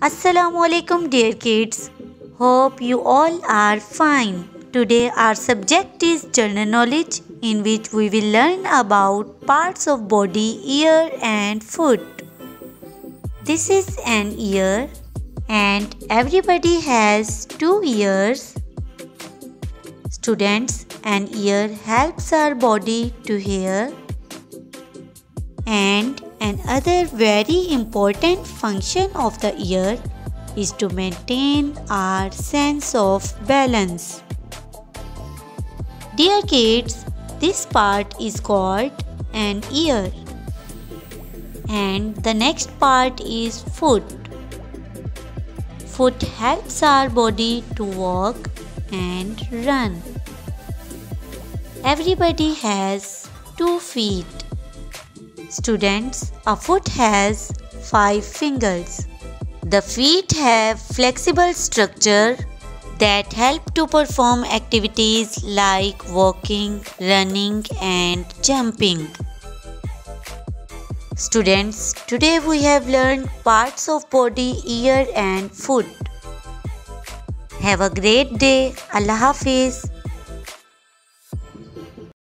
Assalamu alaikum dear kids. Hope you all are fine. Today our subject is general knowledge in which we will learn about parts of body, ear and foot. This is an ear and everybody has two ears. Students, an ear helps our body to hear and another very important function of the ear is to maintain our sense of balance. Dear kids, this part is called an ear. And the next part is foot. Foot helps our body to walk and run. Everybody has two feet. Students, a foot has five fingers. The feet have flexible structure that help to perform activities like walking, running and jumping. Students, today we have learned parts of body, ear and foot. Have a great day. Allah Hafiz.